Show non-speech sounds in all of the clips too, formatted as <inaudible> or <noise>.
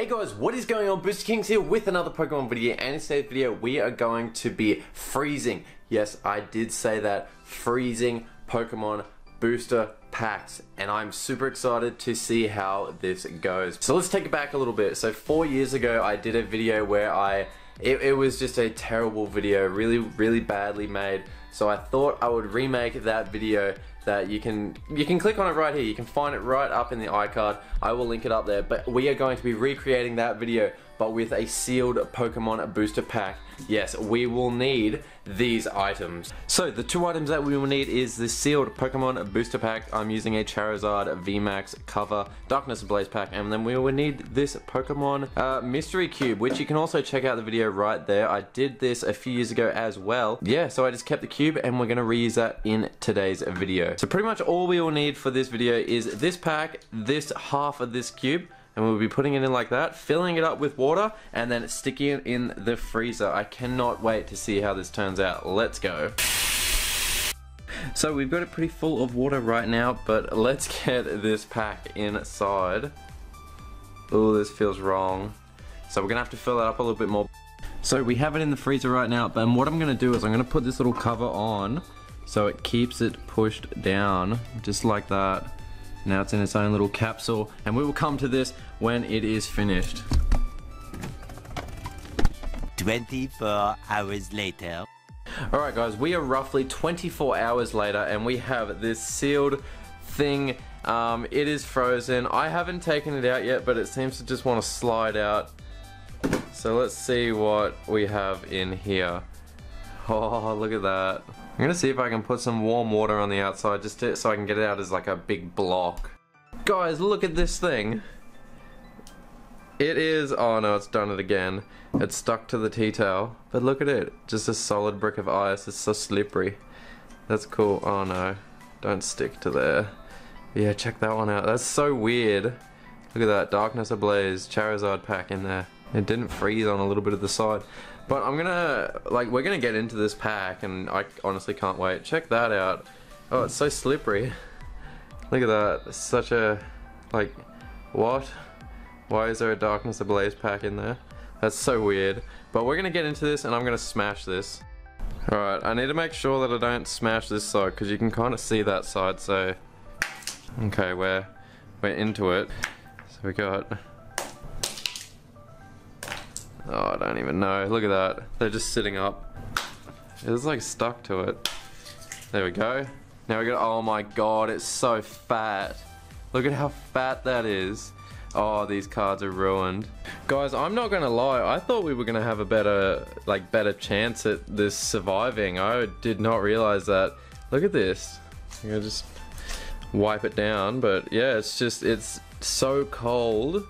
Hey guys, what is going on? Booster Kings here with another Pokemon video and in today's video we are going to be freezing, yes I did say that, freezing Pokemon booster packs and I'm super excited to see how this goes. So let's take it back a little bit. So four years ago I did a video where I, it, it was just a terrible video, really really badly made. So I thought I would remake that video that you can you can click on it right here. You can find it right up in the iCard. I will link it up there. But we are going to be recreating that video but with a sealed Pokemon booster pack yes we will need these items. So the two items that we will need is the sealed Pokemon booster pack. I'm using a Charizard VMAX cover Darkness Ablaze pack and then we will need this Pokemon uh, mystery cube which you can also check out the video right there. I did this a few years ago as well. Yeah so I just kept the cube and we're gonna reuse that in today's video. So pretty much all we will need for this video is this pack, this half of this cube, and we'll be putting it in like that, filling it up with water, and then sticking it in the freezer. I cannot wait to see how this turns out. Let's go. So we've got it pretty full of water right now, but let's <laughs> get this pack inside. Oh, this feels wrong. So we're gonna have to fill that up a little bit more. So we have it in the freezer right now, but what I'm gonna do is I'm gonna put this little cover on so it keeps it pushed down just like that. Now it's in its own little capsule and we will come to this when it is finished. 24 hours later. Alright guys, we are roughly 24 hours later and we have this sealed thing. Um, it is frozen. I haven't taken it out yet, but it seems to just want to slide out. So let's see what we have in here. <laughs> Oh, look at that. I'm gonna see if I can put some warm water on the outside just to, so I can get it out as like a big block. Guys, look at this thing. It is, oh no, it's done it again. It's stuck to the tea towel. But look at it, just a solid brick of ice. It's so slippery. That's cool. Oh no, don't stick to there. Yeah, check that one out. That's so weird. Look at that, Darkness Ablaze, Charizard pack in there. It didn't freeze on a little bit of the side. But I'm gonna, like, we're gonna get into this pack and I honestly can't wait. Check that out. Oh, it's so slippery. <laughs> Look at that. It's such a, like, what? Why is there a Darkness Ablaze pack in there? That's so weird. But we're gonna get into this and I'm gonna smash this. Alright, I need to make sure that I don't smash this side because you can kind of see that side, so... Okay, we're, we're into it. So we got Oh, I don't even know. Look at that. They're just sitting up. It's like stuck to it. There we go. Now we got, oh my god, it's so fat. Look at how fat that is. Oh, these cards are ruined. Guys, I'm not gonna lie, I thought we were gonna have a better, like, better chance at this surviving. I did not realize that. Look at this. I'm gonna just wipe it down, but yeah, it's just, it's so cold.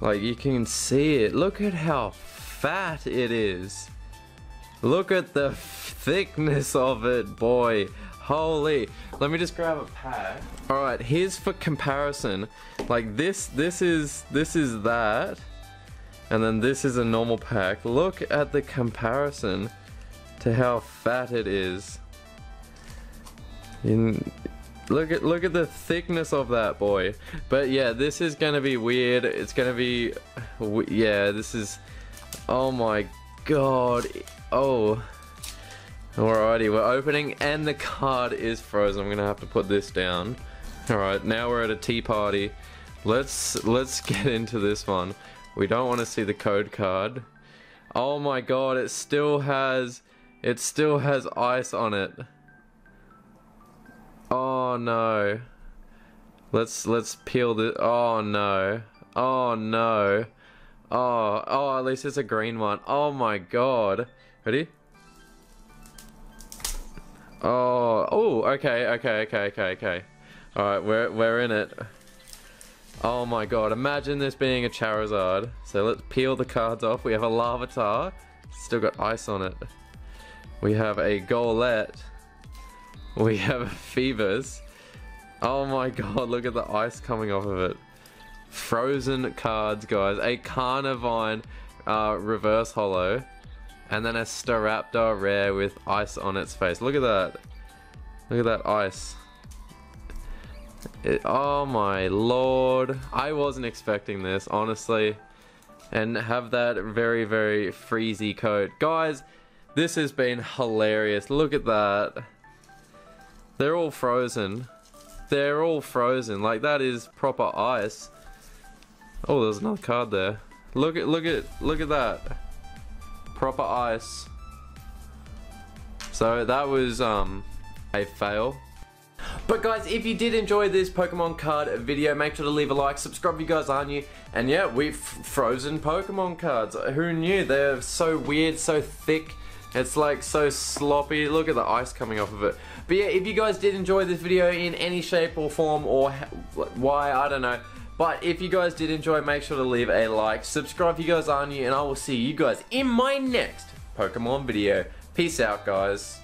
Like you can see it. Look at how fat it is. Look at the thickness of it, boy. Holy. Let me just grab a pack. Alright, here's for comparison. Like this, this is, this is that. And then this is a normal pack. Look at the comparison to how fat it is. In, Look at look at the thickness of that boy. But yeah, this is gonna be weird. It's gonna be, yeah, this is, oh my god. Oh. Alrighty, we're opening and the card is frozen. I'm gonna have to put this down. Alright, now we're at a tea party. Let's let's <laughs> get into this one. We don't want to see the code card. Oh my god, it still has it still has ice on it. Oh no. Let's let's peel the oh no. Oh no. Oh, oh, at least it's a green one. Oh my god. Ready? Oh, oh, okay, okay, okay, okay, okay. Alright, we're, we're in it. Oh my god, imagine this being a Charizard. So let's peel the cards off. We have a Larvitar. Still got ice on it. We have a Golett. We have Feebas. Oh my god, look at the ice coming off of it. Frozen cards, guys. A Carnivine uh, reverse holo. And then a Staraptor rare with ice on its face. Look at that. Look at that ice. It, oh my lord. I wasn't expecting this, honestly. and have that very, very freezy coat. Guys, this has been hilarious. Look at that. They're all frozen. They're all frozen. Like that is proper ice. Oh, there's another card there. Look at look at look at that. Proper ice. So that was um a fail. But guys, if you did enjoy this Pokemon card video, make sure to leave a like, subscribe if you guys aren't new, and yeah, we've frozen Pokemon cards. Who knew? They're so weird, so thick. It's like so sloppy. Look at the ice coming off of it. But yeah, if you guys did enjoy this video in any shape or form or why, I don't know. But if you guys did enjoy, make sure to leave a like, subscribe if you guys are new, and I will see you guys in my next Pokemon video. Peace out, guys.